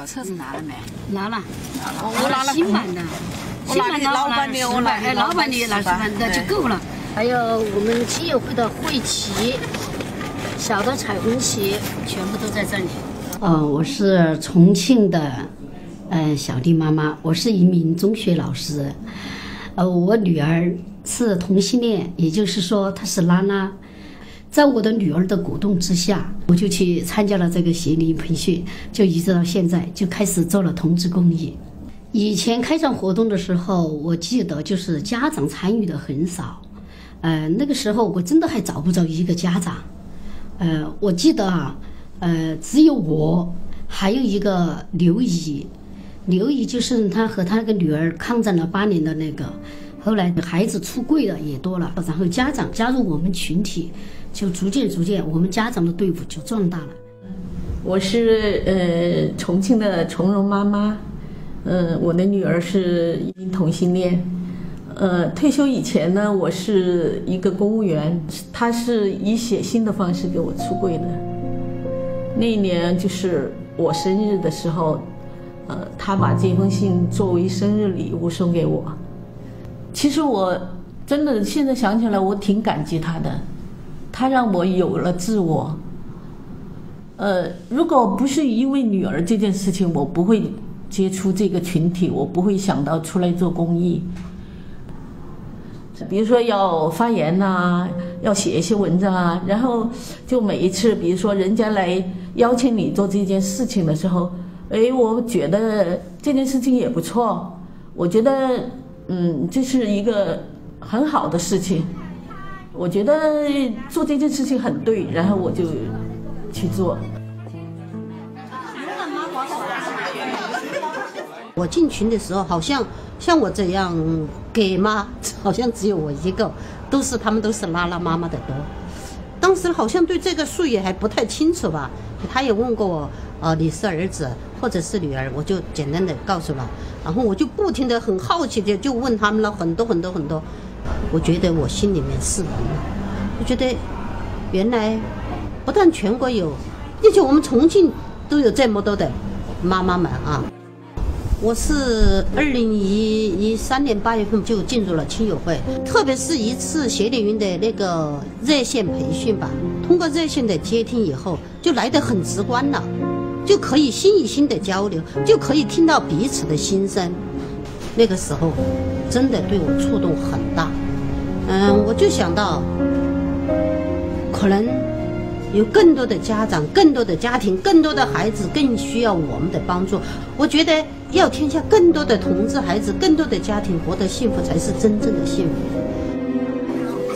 那个小册子拿了没？拿了，我拿了新版的，新版的老板的我拿哎，老板的拿十版的就够了。还有我们亲友会的会旗，小的彩虹旗，全部都在这里。呃，我是重庆的，呃，小丽妈妈，我是一名中学老师。呃，我女儿是同性恋，也就是说她是拉拉。在我的女儿的鼓动之下，我就去参加了这个协理培训，就一直到现在就开始做了同志公益。以前开展活动的时候，我记得就是家长参与的很少，呃，那个时候我真的还找不着一个家长，呃，我记得啊，呃，只有我，还有一个刘姨，刘姨就是她和她那个女儿抗战了八年的那个，后来孩子出柜的也多了，然后家长加入我们群体。就逐渐逐渐，我们家长的队伍就壮大了。我是呃重庆的从容妈妈，呃我的女儿是一名同性恋，呃退休以前呢，我是一个公务员，他是以写信的方式给我出柜的。那一年就是我生日的时候，呃他把这封信作为生日礼物送给我。其实我真的现在想起来，我挺感激他的。他让我有了自我。呃，如果不是因为女儿这件事情，我不会接触这个群体，我不会想到出来做公益。比如说要发言呐，要写一些文章啊，然后就每一次，比如说人家来邀请你做这件事情的时候，哎，我觉得这件事情也不错，我觉得嗯，这是一个很好的事情。我觉得做这件事情很对，然后我就去做。我进群的时候，好像像我这样给妈，好像只有我一个，都是他们都是拉拉妈妈的多。当时好像对这个术语还不太清楚吧？他也问过我，呃，你是儿子或者是女儿？我就简单的告诉了，然后我就不停的很好奇的就问他们了很多很多很多。我觉得我心里面是人了，我觉得原来不但全国有，而且我们重庆都有这么多的妈妈们啊！我是二零一一三年八月份就进入了亲友会，特别是一次协理员的那个热线培训吧，通过热线的接听以后，就来得很直观了，就可以心与心的交流，就可以听到彼此的心声。那个时候，真的对我触动很大。嗯，我就想到，可能有更多的家长、更多的家庭、更多的孩子更需要我们的帮助。我觉得，要天下更多的同志孩子、更多的家庭活得幸福，才是真正的幸福。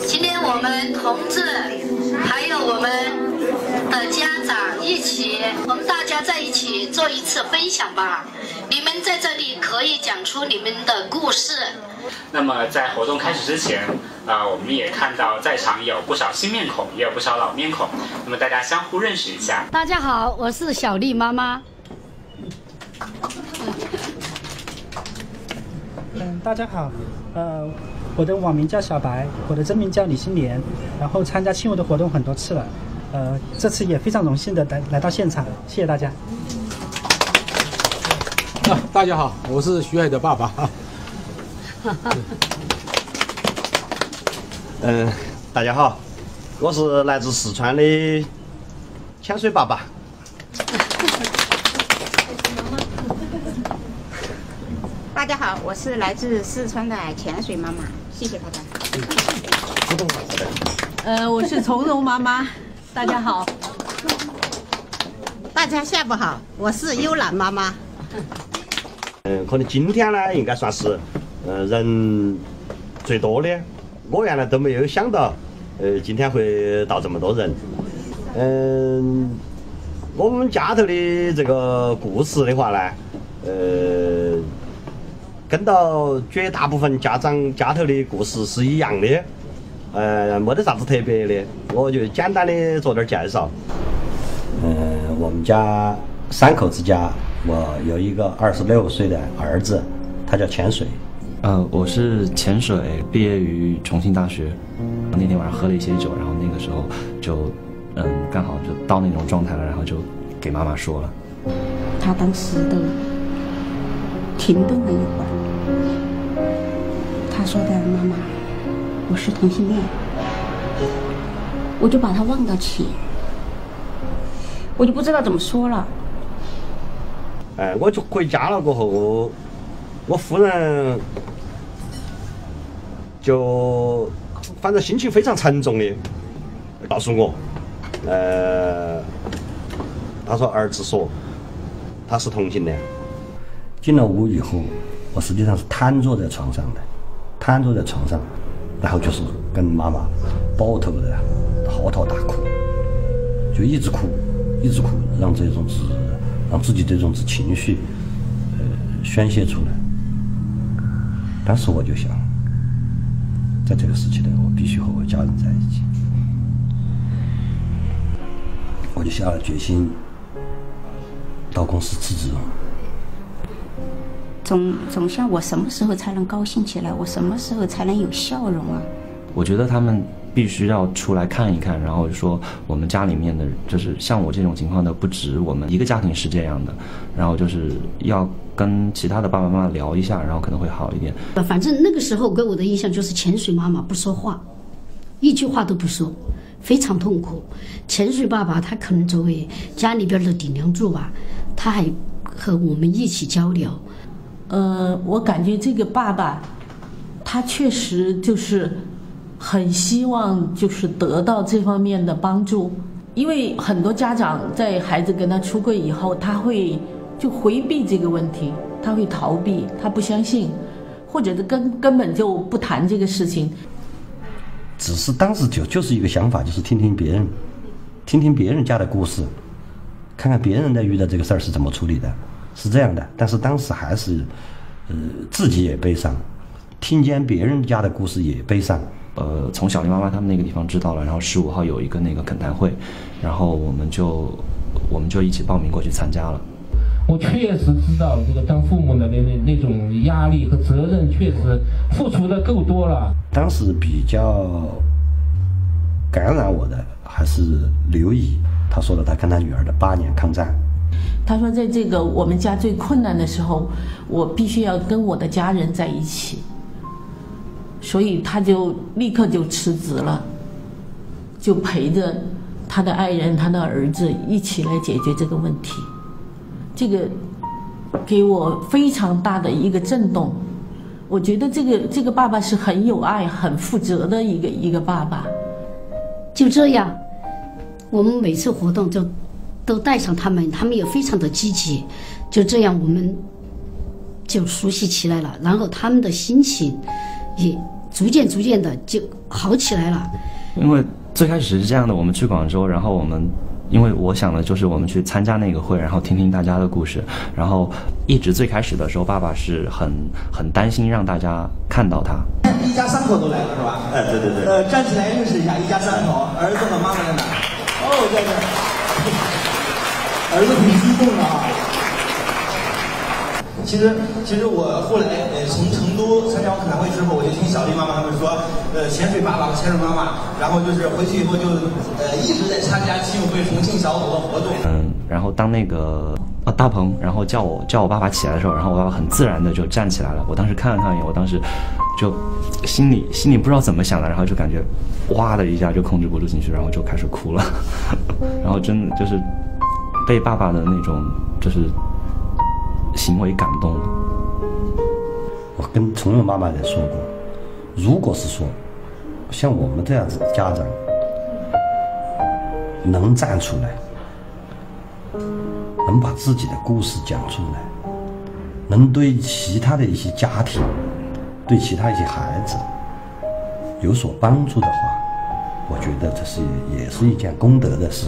今天我们同志，还有我们的家长一起，我们大家在一起做一次分享吧。你们在这里可以讲出你们的故事。那么在活动开始之前，啊，我们也看到在场有不少新面孔，也有不少老面孔。那么大家相互认识一下。大家好，我是小丽妈妈。嗯，大家好，呃，我的网名叫小白，我的真名叫李新莲，然后参加亲友的活动很多次了，呃，这次也非常荣幸的来来到现场，谢谢大家。啊，大家好，我是徐海的爸爸。嗯，大家好，我是来自四川的潜水爸爸。大家好，我是来自四川的潜水妈妈，谢谢大家。呃，我是从容妈妈，大家好。大家下午好，我是幽兰妈妈。嗯，可能今天呢，应该算是，呃，人最多的。我原来都没有想到，呃，今天会到这么多人。嗯，我们家头的这个故事的话呢，呃，跟到绝大部分家长家头的故事是一样的，呃，没得啥子特别的，我就简单的做点介绍。嗯，我们家三口之家。我有一个二十六岁的儿子，他叫潜水。呃，我是潜水，毕业于重庆大学。那天晚上喝了一些酒，然后那个时候就，嗯，刚好就到那种状态了，然后就给妈妈说了。他当时都停顿了一会儿，他说的：“妈妈，我是同性恋。”我就把他忘到起，我就不知道怎么说了。哎，我就回家了过后，我夫人就反正心情非常沉重的告诉我，呃，他说儿子说他是同性恋。进了屋以后，我实际上是瘫坐在床上的，瘫坐在床上，然后就是跟妈妈抱头的嚎啕大哭，就一直哭，一直哭，让这种子，让自己这种子情绪，呃，宣泄出来。当时我就想，在这个时期内，我必须和我家人在一起，我就下了决心，到公司辞职。总总想我什么时候才能高兴起来？我什么时候才能有笑容啊？我觉得他们必须要出来看一看，然后说我们家里面的，就是像我这种情况的不止我们一个家庭是这样的，然后就是要跟其他的爸爸妈妈聊一下，然后可能会好一点。反正那个时候给我的印象就是潜水妈妈不说话，一句话都不说，非常痛苦。潜水爸爸他可能作为家里边的顶梁柱吧，他还和我们一起交流。呃，我感觉这个爸爸，他确实就是很希望就是得到这方面的帮助，因为很多家长在孩子跟他出柜以后，他会就回避这个问题，他会逃避，他不相信，或者是根根本就不谈这个事情。只是当时就就是一个想法，就是听听别人，听听别人家的故事，看看别人在遇到这个事儿是怎么处理的。是这样的，但是当时还是，呃，自己也悲伤，听见别人家的故事也悲伤。呃，从小林妈妈他们那个地方知道了，然后十五号有一个那个恳谈会，然后我们就我们就一起报名过去参加了。我确实知道这个当父母的那那那种压力和责任，确实付出的够多了。当时比较感染我的还是刘姨，她说了她跟她女儿的八年抗战。他说，在这个我们家最困难的时候，我必须要跟我的家人在一起，所以他就立刻就辞职了，就陪着他的爱人、他的儿子一起来解决这个问题。这个给我非常大的一个震动。我觉得这个这个爸爸是很有爱、很负责的一个一个爸爸。就这样，我们每次活动就。都带上他们，他们也非常的积极，就这样我们就熟悉起来了。然后他们的心情也逐渐逐渐的就好起来了。因为最开始是这样的，我们去广州，然后我们因为我想的就是我们去参加那个会，然后听听大家的故事。然后一直最开始的时候，爸爸是很很担心让大家看到他。一家三口都来了是吧？哎，对对对。呃，站起来认识一下，一家三口，儿子和妈妈在哪？哦，在这。儿子挺激动的啊！其实，其实我后来呃从成都参加完恳谈会之后，我就听小丽妈妈他们说，呃潜水爸爸和潜水妈妈，然后就是回去以后就呃一直在参加亲友会重庆小组的活动。嗯，然后当那个啊大鹏，然后叫我叫我爸爸起来的时候，然后我爸爸很自然的就站起来了。我当时看了他一眼，我当时就心里心里不知道怎么想的，然后就感觉哇的一下就控制不住情绪，然后就开始哭了，然后真的就是。被爸爸的那种就是行为感动了。我跟崇荣妈妈也说过，如果是说像我们这样子的家长能站出来，能把自己的故事讲出来，能对其他的一些家庭、对其他一些孩子有所帮助的话，我觉得这是也是一件功德的事。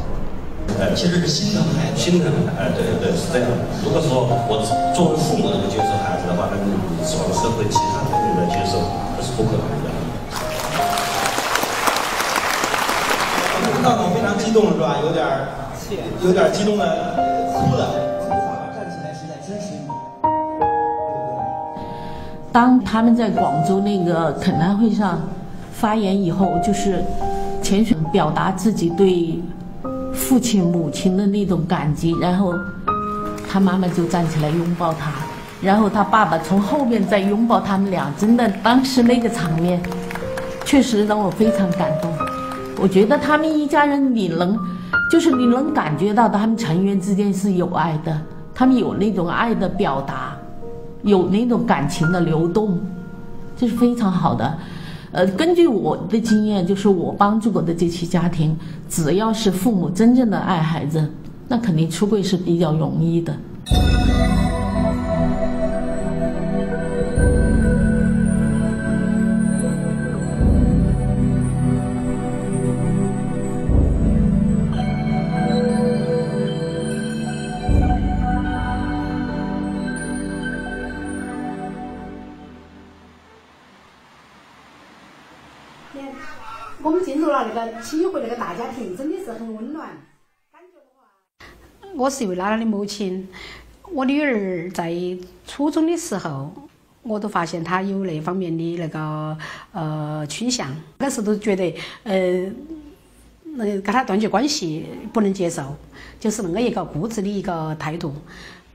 呃，其实是心疼孩子，心疼。哎，对对对，是这样。如果说我作为父母能够接受孩子的话，那你往社会其他方面来接受，那是不可能的。闹闹非常激动是吧？有点儿，有点激动的哭了。当他们在广州那个恳谈会上发言以后，就是潜水表达自己对。父亲、母亲的那种感激，然后他妈妈就站起来拥抱他，然后他爸爸从后面再拥抱他们俩，真的当时那个场面，确实让我非常感动。我觉得他们一家人，你能，就是你能感觉到他们成员之间是有爱的，他们有那种爱的表达，有那种感情的流动，这是非常好的。呃，根据我的经验，就是我帮助过的这些家庭，只要是父母真正的爱孩子，那肯定出柜是比较容易的。我们进入了那个七会那个大家庭，真的是很温暖。感觉我是一位奶奶的母亲，我女儿在初中的时候，我都发现她有那方面的那个呃倾向，那时都觉得呃，那跟她断绝关系不能接受，就是那么一个固执的一个态度。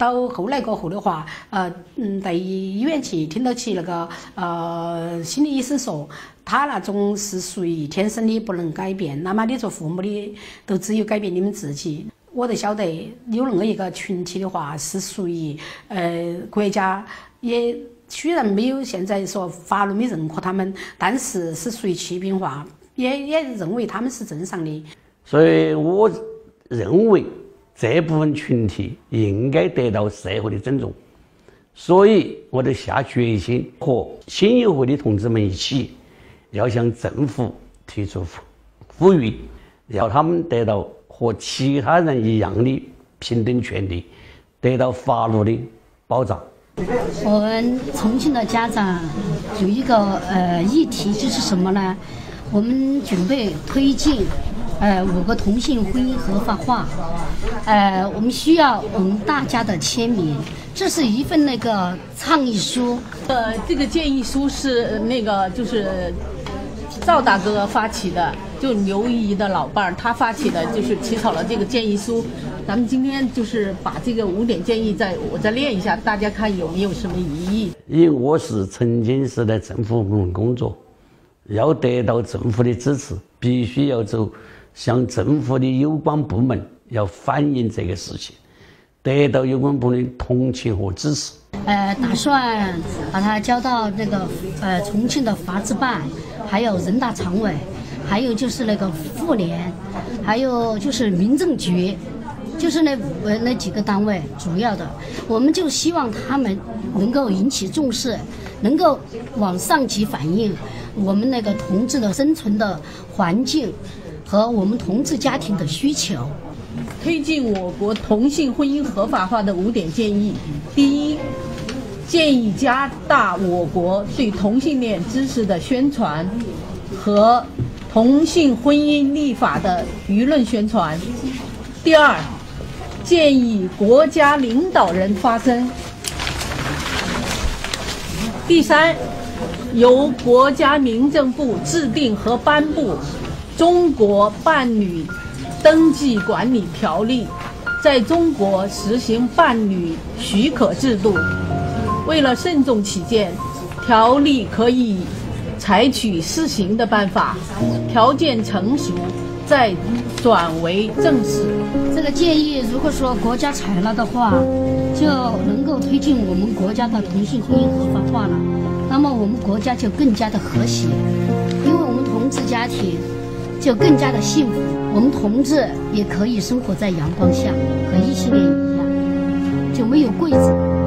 到后来过后的话，呃，嗯，在医院去听到起那个呃心理医生说，他那种是属于天生的，不能改变。那么你做父母的，都只有改变你们自己。我都晓得有那么一个群体的话，是属于呃国家也虽然没有现在说法律没认可他们，但是是属于欺病化，也也认为他们是正常的。所以我认为。这部分群体应该得到社会的尊重，所以我就下决心和新友会的同志们一起，要向政府提出呼吁，要他们得到和其他人一样的平等权利，得到法律的保障。我们重庆的家长有一个呃议题，就是什么呢？我们准备推进。呃，五个同性婚姻合法化，呃，我们需要我们大家的签名。这是一份那个倡议书。呃，这个建议书是那个就是赵大哥发起的，就刘姨的老伴儿他发起的，就是起草了这个建议书。咱们今天就是把这个五点建议再我再念一下，大家看有没有什么异议？因为我是曾经是在政府部门工作，要得到政府的支持，必须要走。向政府的有关部门要反映这个事情，得到有关部门同情和支持。呃，打算把它交到那个呃重庆的法制办，还有人大常委，还有就是那个妇联，还有就是民政局，就是那呃那几个单位主要的，我们就希望他们能够引起重视，能够往上级反映我们那个同志的生存的环境。和我们同志家庭的需求，推进我国同性婚姻合法化的五点建议。第一，建议加大我国对同性恋知识的宣传和同性婚姻立法的舆论宣传。第二，建议国家领导人发声。第三，由国家民政部制定和颁布。中国伴侣登记管理条例在中国实行伴侣许可制度。为了慎重起见，条例可以采取试行的办法，条件成熟再转为正式。这个建议，如果说国家采纳的话，就能够推进我们国家的同性婚姻合法化了。那么我们国家就更加的和谐，因为我们同志家庭。就更加的幸福，我们同志也可以生活在阳光下，和异性恋一样，就没有柜子。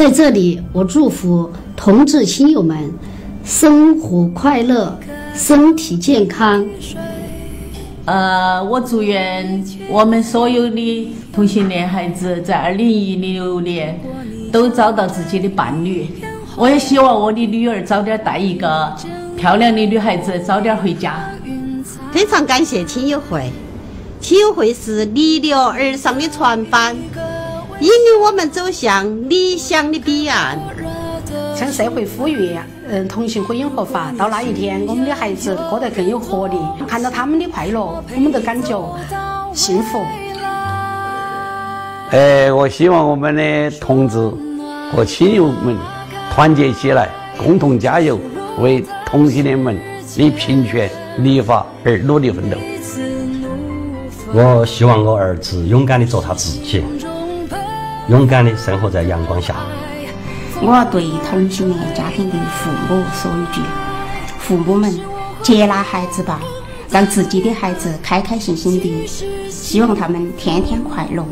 在这里，我祝福同志亲友们生活快乐，身体健康。呃，我祝愿我们所有的同性恋孩子在二零一六年都找到自己的伴侣。我也希望我的女儿早点带一个漂亮的女孩子早点回家。非常感谢亲友会，亲友会是逆流而上的船帆，引领我们走向理想的彼岸。向社会呼吁，嗯，同性婚姻合法，到那一天，我们的孩子过得更有活力，看到他们的快乐，我们都感觉幸福。哎，我希望我们的同志和亲友们团结起来，共同加油，为同性恋们的平权立法而努力奋斗。我希望我儿子勇敢地做他自己，勇敢地生活在阳光下。我要对同性恋家庭的父母说一句：父母们接纳孩子吧，让自己的孩子开开心心的，希望他们天天快乐。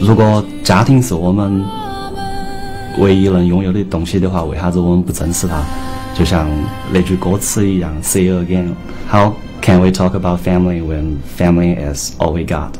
如果家庭是我们唯一能拥有的东西的话，为啥子我们不珍视它？就像那句歌词一样，Say again，How can we talk about family when family is all we got？